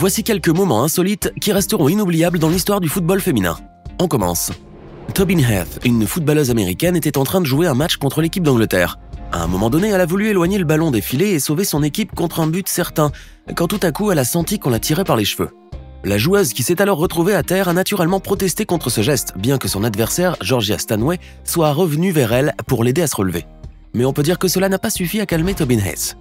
Voici quelques moments insolites qui resteront inoubliables dans l'histoire du football féminin. On commence. Tobin Heath, une footballeuse américaine, était en train de jouer un match contre l'équipe d'Angleterre. À un moment donné, elle a voulu éloigner le ballon des filets et sauver son équipe contre un but certain, quand tout à coup elle a senti qu'on la tirait par les cheveux. La joueuse qui s'est alors retrouvée à terre a naturellement protesté contre ce geste, bien que son adversaire, Georgia Stanway, soit revenu vers elle pour l'aider à se relever. Mais on peut dire que cela n'a pas suffi à calmer Tobin Hayes.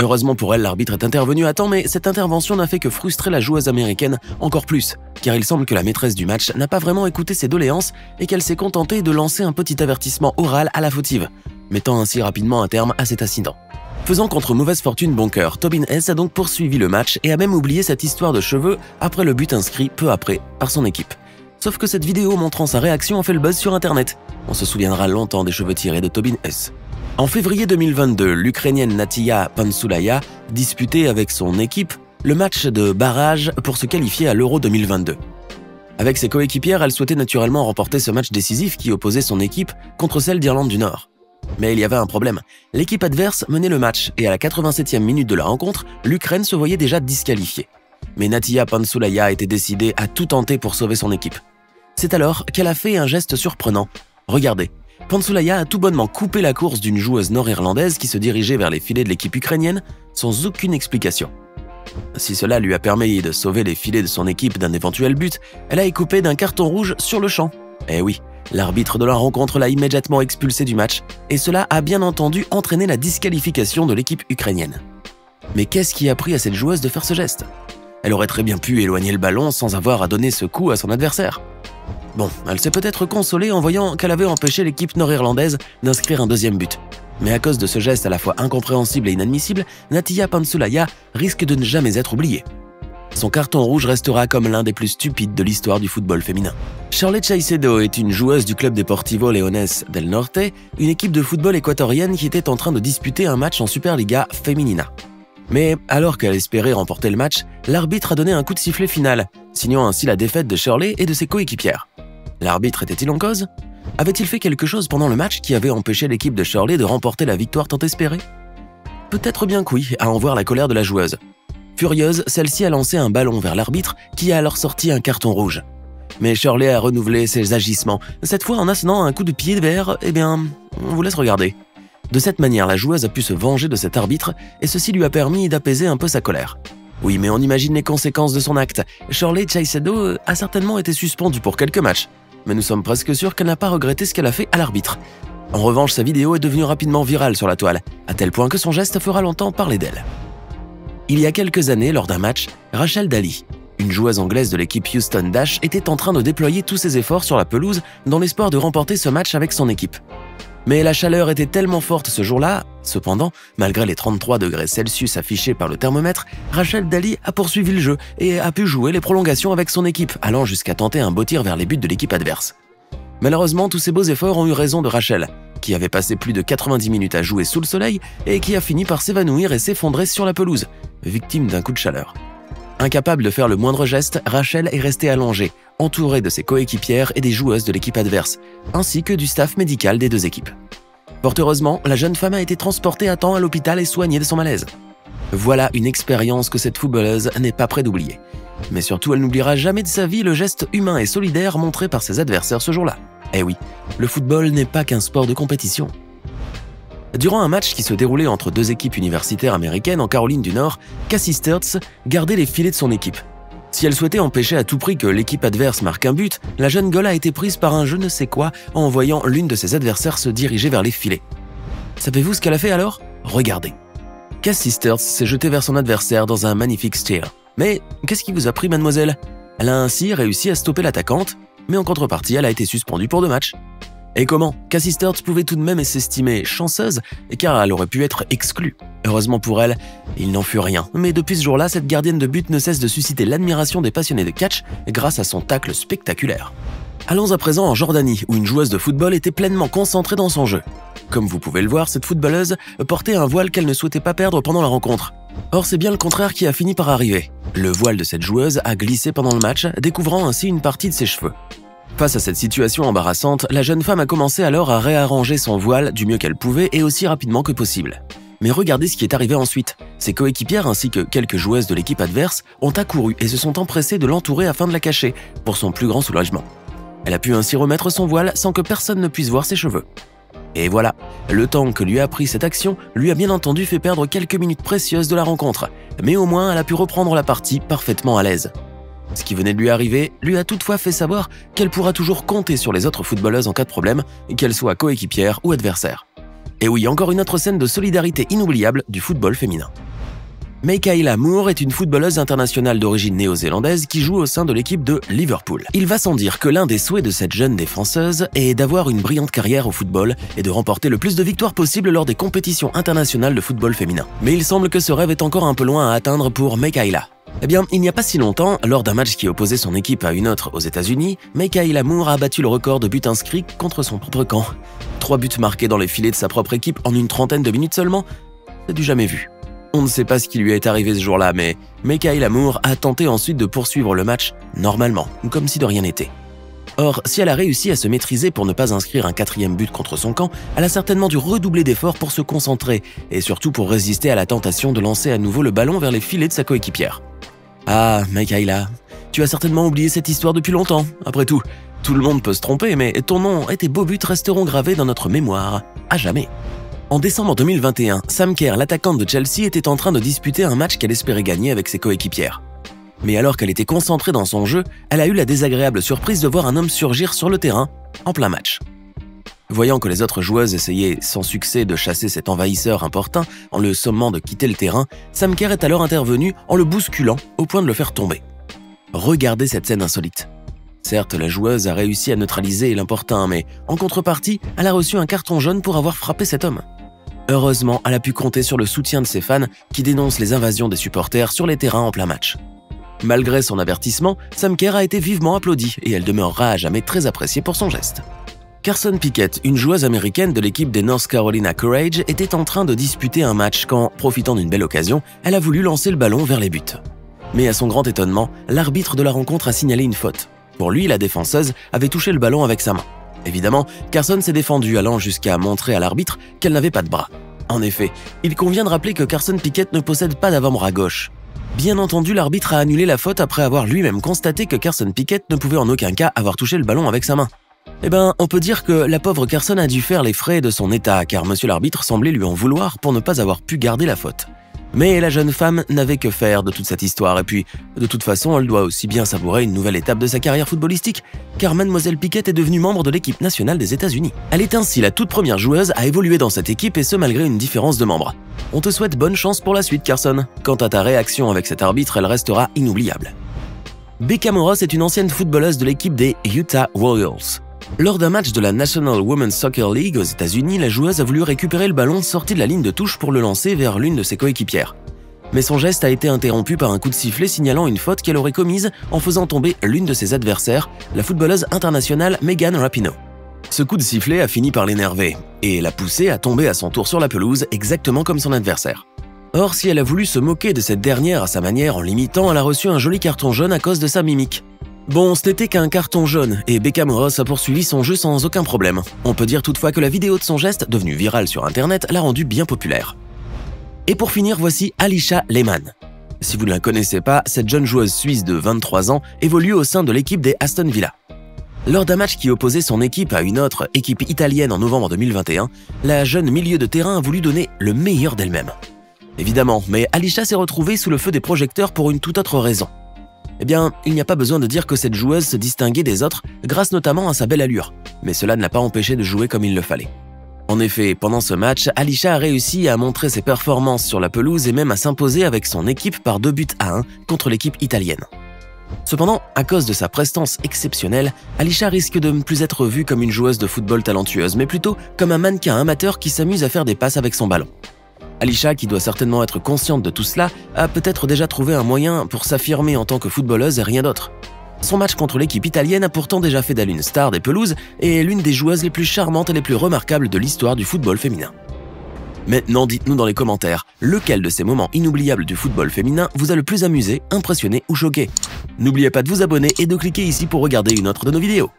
Heureusement pour elle, l'arbitre est intervenu à temps, mais cette intervention n'a fait que frustrer la joueuse américaine encore plus, car il semble que la maîtresse du match n'a pas vraiment écouté ses doléances et qu'elle s'est contentée de lancer un petit avertissement oral à la fautive, mettant ainsi rapidement un terme à cet incident. Faisant contre mauvaise fortune bon cœur, Tobin S a donc poursuivi le match et a même oublié cette histoire de cheveux après le but inscrit peu après par son équipe. Sauf que cette vidéo montrant sa réaction a fait le buzz sur internet. On se souviendra longtemps des cheveux tirés de Tobin S. En février 2022, l'Ukrainienne Natia Pansulaya disputait avec son équipe le match de barrage pour se qualifier à l'Euro 2022. Avec ses coéquipières, elle souhaitait naturellement remporter ce match décisif qui opposait son équipe contre celle d'Irlande du Nord. Mais il y avait un problème. L'équipe adverse menait le match et à la 87e minute de la rencontre, l'Ukraine se voyait déjà disqualifiée. Mais Natia Pansulaya était décidée à tout tenter pour sauver son équipe. C'est alors qu'elle a fait un geste surprenant. Regardez, Pansulaya a tout bonnement coupé la course d'une joueuse nord-irlandaise qui se dirigeait vers les filets de l'équipe ukrainienne sans aucune explication. Si cela lui a permis de sauver les filets de son équipe d'un éventuel but, elle a écopé d'un carton rouge sur le champ. Eh oui, L'arbitre de la rencontre l'a immédiatement expulsé du match, et cela a bien entendu entraîné la disqualification de l'équipe ukrainienne. Mais qu'est-ce qui a pris à cette joueuse de faire ce geste? Elle aurait très bien pu éloigner le ballon sans avoir à donner ce coup à son adversaire. Bon, elle s'est peut-être consolée en voyant qu'elle avait empêché l'équipe nord-irlandaise d'inscrire un deuxième but. Mais à cause de ce geste à la fois incompréhensible et inadmissible, Natia Pansulaya risque de ne jamais être oubliée. Son carton rouge restera comme l'un des plus stupides de l'histoire du football féminin. Charlotte Chaicedo est une joueuse du club Deportivo Leones del Norte, une équipe de football équatorienne qui était en train de disputer un match en Superliga Feminina. Mais alors qu'elle espérait remporter le match, l'arbitre a donné un coup de sifflet final, signant ainsi la défaite de Shirley et de ses coéquipières. L'arbitre était-il en cause? Avait-il fait quelque chose pendant le match qui avait empêché l'équipe de Shirley de remporter la victoire tant espérée? Peut-être bien que oui, à en voir la colère de la joueuse. Furieuse, celle-ci a lancé un ballon vers l'arbitre qui a alors sorti un carton rouge. Mais Shirley a renouvelé ses agissements, cette fois en assenant un coup de pied vers, eh bien, on vous laisse regarder. De cette manière, la joueuse a pu se venger de cet arbitre et ceci lui a permis d'apaiser un peu sa colère. Oui, mais on imagine les conséquences de son acte. Shirley Chaisedo a certainement été suspendue pour quelques matchs, mais nous sommes presque sûrs qu'elle n'a pas regretté ce qu'elle a fait à l'arbitre. En revanche, sa vidéo est devenue rapidement virale sur la toile, à tel point que son geste fera longtemps parler d'elle. Il y a quelques années, lors d'un match, Rachel Daly, une joueuse anglaise de l'équipe Houston Dash, était en train de déployer tous ses efforts sur la pelouse dans l'espoir de remporter ce match avec son équipe. Mais la chaleur était tellement forte ce jour-là, cependant, malgré les 33 degrés Celsius affichés par le thermomètre, Rachel Daly a poursuivi le jeu et a pu jouer les prolongations avec son équipe, allant jusqu'à tenter un beau tir vers les buts de l'équipe adverse. Malheureusement, tous ces beaux efforts ont eu raison de Rachel, qui avait passé plus de 90 minutes à jouer sous le soleil et qui a fini par s'évanouir et s'effondrer sur la pelouse, victime d'un coup de chaleur. Incapable de faire le moindre geste, Rachel est restée allongée, entourée de ses coéquipières et des joueuses de l'équipe adverse, ainsi que du staff médical des deux équipes. Fort heureusement, la jeune femme a été transportée à temps à l'hôpital et soignée de son malaise. Voilà une expérience que cette footballeuse n'est pas près d'oublier. Mais surtout, elle n'oubliera jamais de sa vie le geste humain et solidaire montré par ses adversaires ce jour-là. Eh oui, le football n'est pas qu'un sport de compétition. Durant un match qui se déroulait entre deux équipes universitaires américaines en Caroline du Nord, Cassie Sturts gardait les filets de son équipe. Si elle souhaitait empêcher à tout prix que l'équipe adverse marque un but, la jeune Gola a été prise par un je ne sais quoi en voyant l'une de ses adversaires se diriger vers les filets. Savez-vous ce qu'elle a fait alors? Regardez. Cassie Sturts s'est jetée vers son adversaire dans un magnifique steer. Mais qu'est-ce qui vous a pris, mademoiselle? Elle a ainsi réussi à stopper l'attaquante, mais en contrepartie, elle a été suspendue pour deux matchs. Et comment Cassie Sturts pouvait tout de même s'estimer chanceuse, car elle aurait pu être exclue. Heureusement pour elle, il n'en fut rien. Mais depuis ce jour-là, cette gardienne de but ne cesse de susciter l'admiration des passionnés de catch grâce à son tacle spectaculaire. Allons à présent en Jordanie, où une joueuse de football était pleinement concentrée dans son jeu. Comme vous pouvez le voir, cette footballeuse portait un voile qu'elle ne souhaitait pas perdre pendant la rencontre. Or, c'est bien le contraire qui a fini par arriver. Le voile de cette joueuse a glissé pendant le match, découvrant ainsi une partie de ses cheveux. Face à cette situation embarrassante, la jeune femme a commencé alors à réarranger son voile du mieux qu'elle pouvait et aussi rapidement que possible. Mais regardez ce qui est arrivé ensuite. Ses coéquipières ainsi que quelques joueuses de l'équipe adverse ont accouru et se sont empressées de l'entourer afin de la cacher, pour son plus grand soulagement. Elle a pu ainsi remettre son voile sans que personne ne puisse voir ses cheveux. Et voilà, le temps que lui a pris cette action lui a bien entendu fait perdre quelques minutes précieuses de la rencontre, mais au moins elle a pu reprendre la partie parfaitement à l'aise. Ce qui venait de lui arriver lui a toutefois fait savoir qu'elle pourra toujours compter sur les autres footballeuses en cas de problème, qu'elles soient coéquipières ou adversaires. Et oui, encore une autre scène de solidarité inoubliable du football féminin. Michaela Moore est une footballeuse internationale d'origine néo-zélandaise qui joue au sein de l'équipe de Liverpool. Il va sans dire que l'un des souhaits de cette jeune défenseuse est d'avoir une brillante carrière au football et de remporter le plus de victoires possible lors des compétitions internationales de football féminin. Mais il semble que ce rêve est encore un peu loin à atteindre pour Michaela. Eh bien, il n'y a pas si longtemps, lors d'un match qui opposait son équipe à une autre aux États-Unis, Michaela Moore a battu le record de buts inscrits contre son propre camp. Trois buts marqués dans les filets de sa propre équipe en une trentaine de minutes seulement, c'est du jamais vu. On ne sait pas ce qui lui est arrivé ce jour-là, mais Michaela Moore a tenté ensuite de poursuivre le match normalement, comme si de rien n'était. Or, si elle a réussi à se maîtriser pour ne pas inscrire un quatrième but contre son camp, elle a certainement dû redoubler d'efforts pour se concentrer, et surtout pour résister à la tentation de lancer à nouveau le ballon vers les filets de sa coéquipière. Ah, Michaela, tu as certainement oublié cette histoire depuis longtemps. Après tout, tout le monde peut se tromper, mais ton nom et tes beaux buts resteront gravés dans notre mémoire, à jamais. En décembre 2021, Sam Kerr, l'attaquante de Chelsea, était en train de disputer un match qu'elle espérait gagner avec ses coéquipières. Mais alors qu'elle était concentrée dans son jeu, elle a eu la désagréable surprise de voir un homme surgir sur le terrain, en plein match. Voyant que les autres joueuses essayaient sans succès de chasser cet envahisseur importun en le sommant de quitter le terrain, Sam Kerr est alors intervenu en le bousculant au point de le faire tomber. Regardez cette scène insolite. Certes, la joueuse a réussi à neutraliser l'importun, mais en contrepartie, elle a reçu un carton jaune pour avoir frappé cet homme. Heureusement, elle a pu compter sur le soutien de ses fans qui dénoncent les invasions des supporters sur les terrains en plein match. Malgré son avertissement, Sam Kerr a été vivement applaudi et elle demeurera à jamais très appréciée pour son geste. Carson Pickett, une joueuse américaine de l'équipe des North Carolina Courage, était en train de disputer un match quand, profitant d'une belle occasion, elle a voulu lancer le ballon vers les buts. Mais à son grand étonnement, l'arbitre de la rencontre a signalé une faute. Pour lui, la défenseuse avait touché le ballon avec sa main. Évidemment, Carson s'est défendu allant jusqu'à montrer à l'arbitre qu'elle n'avait pas de bras. En effet, il convient de rappeler que Carson Pickett ne possède pas d'avant-bras gauche. Bien entendu, l'arbitre a annulé la faute après avoir lui-même constaté que Carson Pickett ne pouvait en aucun cas avoir touché le ballon avec sa main. Eh ben, on peut dire que la pauvre Carson a dû faire les frais de son état, car monsieur l'arbitre semblait lui en vouloir pour ne pas avoir pu garder la faute. Mais la jeune femme n'avait que faire de toute cette histoire, et puis, de toute façon, elle doit aussi bien savourer une nouvelle étape de sa carrière footballistique, car mademoiselle Piquet est devenue membre de l'équipe nationale des États-Unis. Elle est ainsi la toute première joueuse à évoluer dans cette équipe, et ce malgré une différence de membres. On te souhaite bonne chance pour la suite, Carson. Quant à ta réaction avec cet arbitre, elle restera inoubliable. Becca Moros est une ancienne footballeuse de l'équipe des Utah Royals. Lors d'un match de la National Women's Soccer League aux États-Unis, la joueuse a voulu récupérer le ballon sorti de la ligne de touche pour le lancer vers l'une de ses coéquipières. Mais son geste a été interrompu par un coup de sifflet signalant une faute qu'elle aurait commise en faisant tomber l'une de ses adversaires, la footballeuse internationale Megan Rapinoe. Ce coup de sifflet a fini par l'énerver et l'a poussée à tomber à son tour sur la pelouse exactement comme son adversaire. Or, si elle a voulu se moquer de cette dernière à sa manière en l'imitant, elle a reçu un joli carton jaune à cause de sa mimique. Bon, ce n'était qu'un carton jaune, et Beckham a poursuivi son jeu sans aucun problème. On peut dire toutefois que la vidéo de son geste, devenue virale sur internet, l'a rendu bien populaire. Et pour finir, voici Alicia Lehmann. Si vous ne la connaissez pas, cette jeune joueuse suisse de 23 ans évolue au sein de l'équipe des Aston Villa. Lors d'un match qui opposait son équipe à une autre équipe italienne en novembre 2021, la jeune milieu de terrain a voulu donner le meilleur d'elle-même. Évidemment, mais Alicia s'est retrouvée sous le feu des projecteurs pour une toute autre raison. Eh bien, il n'y a pas besoin de dire que cette joueuse se distinguait des autres grâce notamment à sa belle allure, mais cela ne l'a pas empêché de jouer comme il le fallait. En effet, pendant ce match, Alicia a réussi à montrer ses performances sur la pelouse et même à s'imposer avec son équipe par deux buts à un contre l'équipe italienne. Cependant, à cause de sa prestance exceptionnelle, Alicia risque de ne plus être vue comme une joueuse de football talentueuse, mais plutôt comme un mannequin amateur qui s'amuse à faire des passes avec son ballon. Alisha, qui doit certainement être consciente de tout cela, a peut-être déjà trouvé un moyen pour s'affirmer en tant que footballeuse et rien d'autre. Son match contre l'équipe italienne a pourtant déjà fait d'elle une star des pelouses et est l'une des joueuses les plus charmantes et les plus remarquables de l'histoire du football féminin. Maintenant, dites-nous dans les commentaires, lequel de ces moments inoubliables du football féminin vous a le plus amusé, impressionné ou choqué? N'oubliez pas de vous abonner et de cliquer ici pour regarder une autre de nos vidéos.